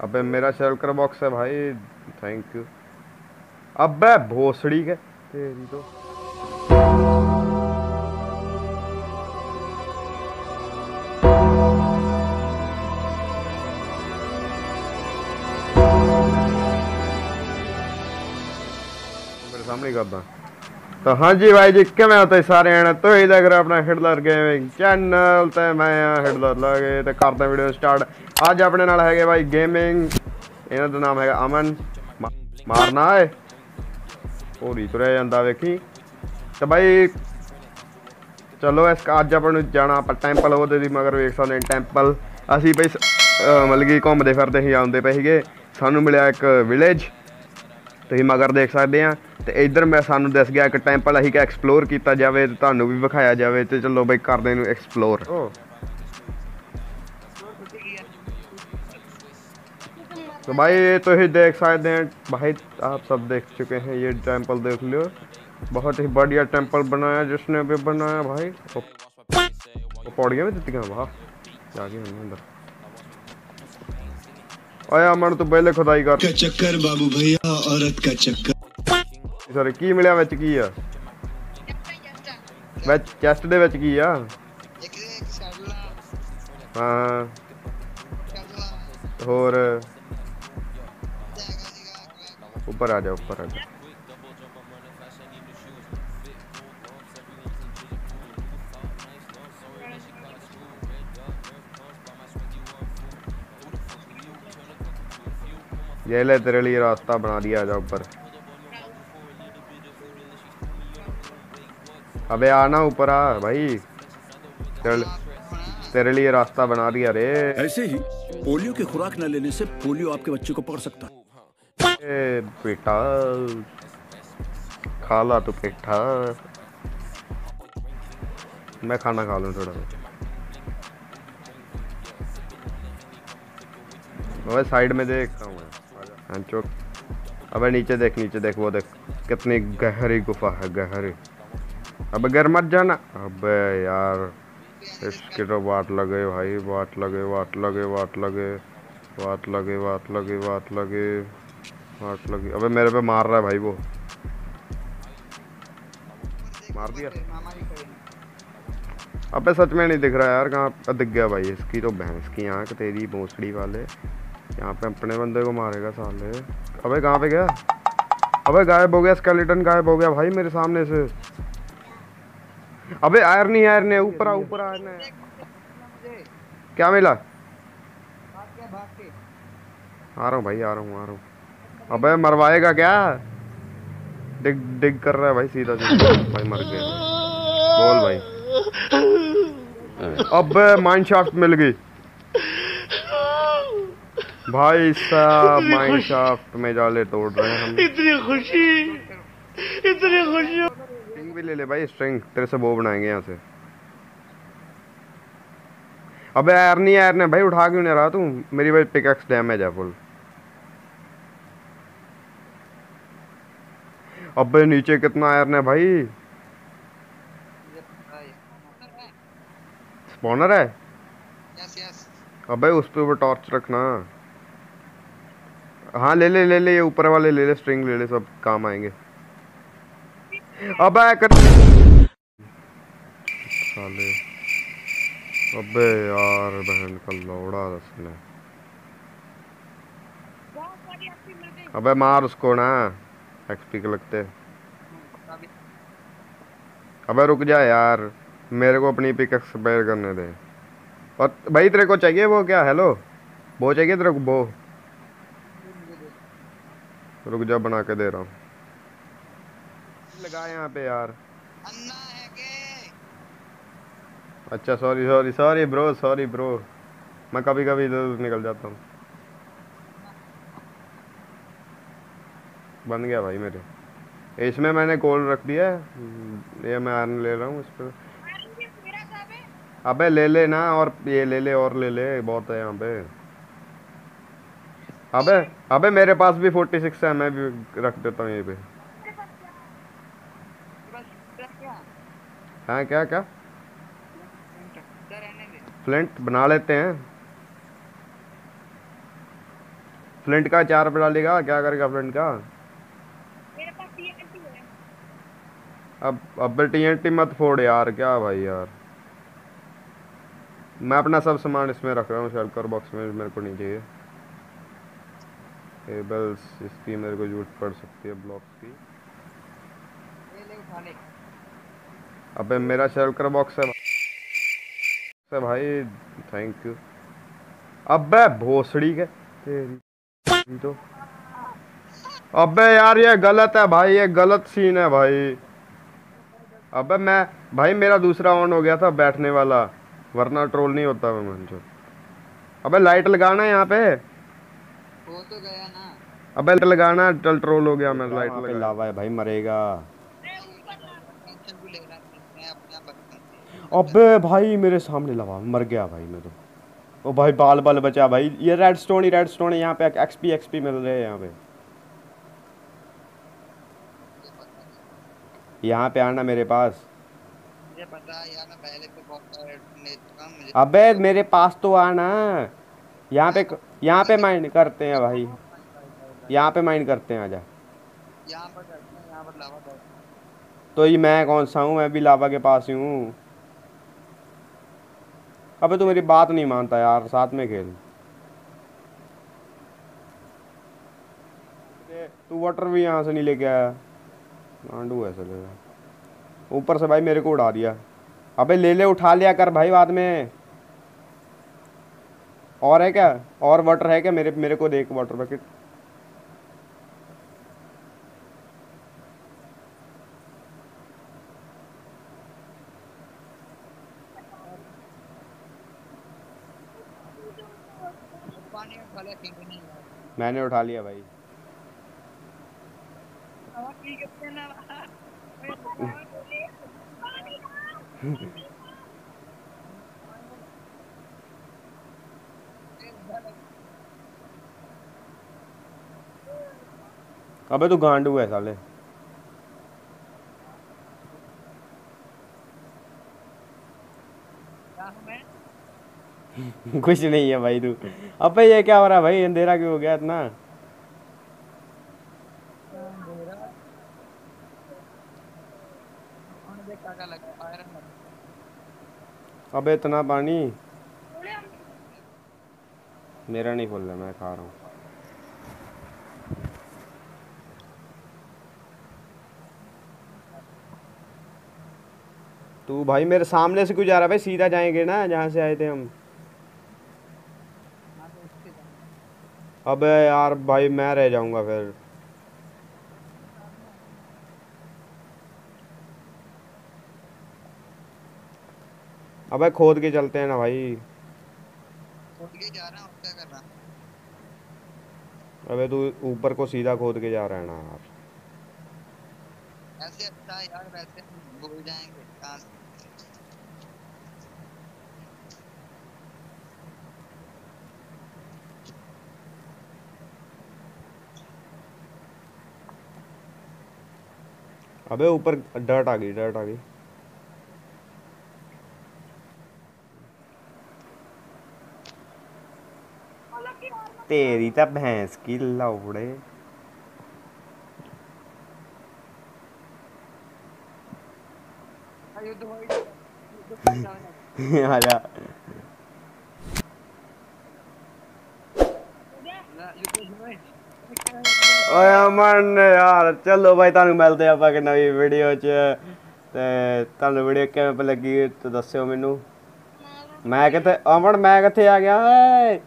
अबे मेरा शेल्कर बॉक्स है भाई थैंक यू अबे भोसड़ी के तेरी तो मेरे सामने करदा ਤਾਂ ਹਾਂਜੀ ਬਾਈ ਜੀ, ਕਿਵੇਂ ਹੋ ਤੁਸੀਂ ਸਾਰੇ ਆਣਾ ਤੁਸੀਂ ਦਾ ਕਰ ਆਪਣਾ ਹਿਟਲਰ ਗੇਮਿੰਗ ਚੈਨਲ ਤੇ ਮੈਂ ਆ ਹਿਟਲਰ ਲਾਗੇ ਤੇ ਕਰਦਾ ਵੀਡੀਓ ਸਟਾਰਟ ਅੱਜ ਆਪਣੇ ਨਾਲ ਹੈਗੇ ਬਾਈ ਗੇਮਿੰਗ ਇਹਨਾਂ ਦਾ ਨਾਮ ਹੈਗਾ ਅਮਨ। ਮਾਰਨਾ ਏ ਹੋਰੀ ਤੁਰਿਆ ਜਾਂਦਾ ਵੇਖੀ। ਤੇ ਬਾਈ, ਚਲੋ ਇਸ ਅੱਜ ਆਪਾਂ ਨੂੰ ਜਾਣਾ ਆਪਾਂ ਟੈਂਪਲ ਉਹਦੇ ਦੀ ਮਗਰ ਵੇਖ ਸਕਦੇ ਟੈਂਪਲ ਅਸੀਂ ਬਈ ਮਤਲਬ ਕਿ ਘੁੰਮਦੇ ਫਿਰਦੇ ਹੀ ਆਉਂਦੇ ਪਏ ਸੀਗੇ। ਸਾਨੂੰ ਮਿਲਿਆ ਇੱਕ ਵਿਲੇਜ ਤੁਸੀਂ ਮਗਰ ਦੇਖ ਸਕਦੇ ਆ ਤੇ ਇੱਧਰ ਮੈਂ ਸਾਨੂੰ ਦੱਸ ਗਿਆ ਇੱਕ ਟੈਂਪਲ ਅਸੀਂ ਕਿ ਐਕਸਪਲੋਰ ਕੀਤਾ ਜਾਵੇ ਤੇ ਤੁਹਾਨੂੰ ਵੀ ਵਿਖਾਇਆ ਜਾਵੇ ਤੇ ਚਲੋ ਬਈ ਕਰਦੇ ਨੂੰ ਐਕਸਪਲੋਰ तो भाई ये तो ही देख सकते हैं भाई आप सब देख चुके हैं ये टेंपल देख लियो बहुत ही बढ़िया टेंपल बनाया जिसने भी बनाया भाई वो, वो पौड़ियाँ भी दिखती हैं वाह जाके हमने अंदर ओए अमन तू पहले खुदाई कर का चक्कर बाबू भैया औरत का चक्कर ਸੌਰੀ ਕੀ ਮਿਲਿਆ ਵਿੱਚ ਕੀ ਆ ਵਿੱਚ ਚੈਸਟ ਦੇ ਵਿੱਚ ਕੀ ਆ ਹਾਂ ਹੋਰ ਉੱਪਰ ਆ ਜਾ ਉੱਪਰ ਆ ਜਾ ये ले तेरे लिए रास्ता बना दिया जा ऊपर। अबे आना ऊपर आ भाई। चल तेरे लिए रास्ता बना दिया रे। ऐसे ही पोलियो की खुराक न लेने से पोलियो आपके बच्चे को पकड़ सकता है ए बेटा खा ला तू पेठा। मैं खाना खा लूँ थोड़ा। साइड में देख। रहा हूँ मैं हाँ चुप। अबे नीचे देख नीचे देख, वो देख। कितनी गहरी गुफा है, गहरी। अबे घर मत जाना। अबे यार, इसके तो वाट लगे भाई वाट लगे वाट लगे वाट लगे वाट लगे वाट लगे वाट लगे वाट लगी। अबे मेरे पे मार रहा है भाई वो। मार दिया। अबे सच में नहीं दिख रहा यार, कहाँ दिख गया भाई? इसकी तो भैंस की आँख तेरी, भोसड़ी वाले। यहाँ पे अपने बंदे को मारेगा साले। अबे कहाँ पे गया? अबे गायब हो गया स्केलेटन गायब हो गया भाई मेरे सामने से। अबे आयरन ही आयरन है ऊपर ऊपर आयरन है क्या मिला? आ रहा हूँ भाई, आ रहा हूँ, आ रहा हूँ। अबे मरवाएगा क्या? डिग डिग कर रहा है भाई, सीधा सीधा। भाई मर गया। बोल भाई। अबे माइन शाफ्ट मिल गई। भाई साहब माइन शाफ्ट में जाले तोड़ रहे हैं हम। इतनी खुशी। इतनी खुशी स्ट्रिंग भी ले ले भाई स्ट्रिंग तेरे से वो बनाएँगे यहाँ से। अबे यार नहीं यार ने भाई उठा क्यों नहीं रहा तू? मेरी भाई पिकैक्स डैमेज है फुल अबे नीचे कितना आयरन है भाई। स्पॉनर है? अबे उस पे वो टॉर्च रखना। हाँ ले ले ले ले, ये ऊपर वाले ले ले स्ट्रिंग ले ले, सब काम आएँगे। अबे, कर साले। अबे यार, बहन का लौड़ा उसने अबे, मार उसको ना एक्सपी के लगते। अबे, रुक जा यार, मेरे को अपनी पिक एक्सपायर करने दे। और भाई, तेरे को चाहिए वो क्या? हेलो वो चाहिए तेरे को, वो? रुक जा बना के दे रहा हूँ। लगा यहाँ पे यार। अच्छा sorry sorry sorry bro sorry bro मैं कभी कभी इधर निकल जाता हूँ। बन गया भाई मेरे। इसमें मैंने कोल रख दिया है। ये मैं आर्न ले रहा हूँ इस पर अबे ले ले ना और ये ले ले और ले ले बहुत है यहाँ पे। अबे अबे मेरे पास भी फोर्टी सिक्स है मैं भी रख देता हूँ यहीं पे हाँ क्या क्या? फ्लिंट बना लेते हैं। फ्लिंट का चार पे डालेगा क्या करेगा फ्लिंट का? मेरे पास है। अब अब टीएनटी मत फोड़ यार क्या भाई यार? मैं अपना सब सामान इसमें रख रहा हूँ शेल्कर बॉक्स में मेरे को नहीं चाहिए। केबल्स इसकी मेरे को ज़रूरत पड़ सकती है ब्लॉक्स की। अबे मेरा शेल्कर बॉक्स है से भाई थैंक यू अबे भोसड़ी के तेरी तो। अबे यार, ये गलत है भाई, ये गलत सीन है भाई। अबे मैं भाई मेरा दूसरा ऑन हो गया था बैठने वाला। वरना ट्रोल नहीं होता मैं, मंजो। अबे लाइट लगाना है यहाँ पे। हो तो गया ना। अबे लाइट लगाना टल ट्रोल हो गया मैं लाइट लगा। लावा है भाई मरेगा। अबे भाई मेरे सामने लवा मर गया भाई मैं तो। ओ भाई बाल बाल बचा भाई ये रेड स्टोन ही रेड स्टोन है यहाँ पे एक्सपी एक्सपी मिल रहे हैं यहाँ पे। यहाँ पे आना मेरे पास। मुझे पता है यार मैं पहले पे अबे मेरे पास तो आना। यहाँ पे यहाँ पे माइंड करते हैं भाई। यहाँ पे माइंड करते हैं आजा। यहाँ पर यहाँ पर लावा तो ये मैं कौन सा हूँ? मैं भी लावा के पास ही हूँ। अबे तू मेरी बात नहीं मानता यार साथ में खेल। तू वाटर भी यहाँ से नहीं लेके आया। गांडू ऐसे ले। ऊपर से भाई मेरे को उड़ा दिया। अबे ले ले उठा लिया कर भाई बाद में। और है क्या? और वाटर है क्या मेरे मेरे को देख वाटर बकेट मैंने उठा लिया भाई हवा की कितने ना अबे तू गांडू है साले। कुछ नहीं है भाई तू। अब ये क्या हो रहा भाई? अंधेरा क्यों हो गया इतना? अबे इतना पानी। मेरा नहीं खोल रहा, मैं खा रहा हूँ। तू भाई मेरे सामने से क्यों जा रहा भाई सीधा जाएँगे ना जहाँ से आए थे हम। अबे यार भाई मैं रह जाऊँगा फिर। अबे खोद के चलते हैं ना भाई। उठ के जा रहा हूँ क्या कर रहा अबे तू ऊपर को सीधा खोद के जा रहा है ना यार। ऐसे अच्छा यार वैसे भूल जाएँगे कहाँ से अबे ऊपर डर्ट आ गई डर्ट आ गई। तेरी तो भैंस की लौड़े। आजा। ही- ਓਏ ਅਮਨ ਯਾਰ, ਚਲੋ ਬਾਈ, ਤੁਹਾਨੂੰ ਮਿਲਦੇ ਆ ਆਪਾਂ ਕਿ ਨਵੀਂ ਵੀਡੀਓ 'ਚ। ਤੇ ਤੁਹਾਨੂੰ ਵੀਡੀਓ ਕਿਵੇਂ ਪ ਲੱਗੀ, ਤੇ ਦੱਸਿਓ ਮੈਨੂੰ। ਮੈਂ ਕਿੱਥੇ, ਅਮਨ, ਮੈਂ ਕਿੱਥੇ ਆ ਗਿਆ? ਓਏ!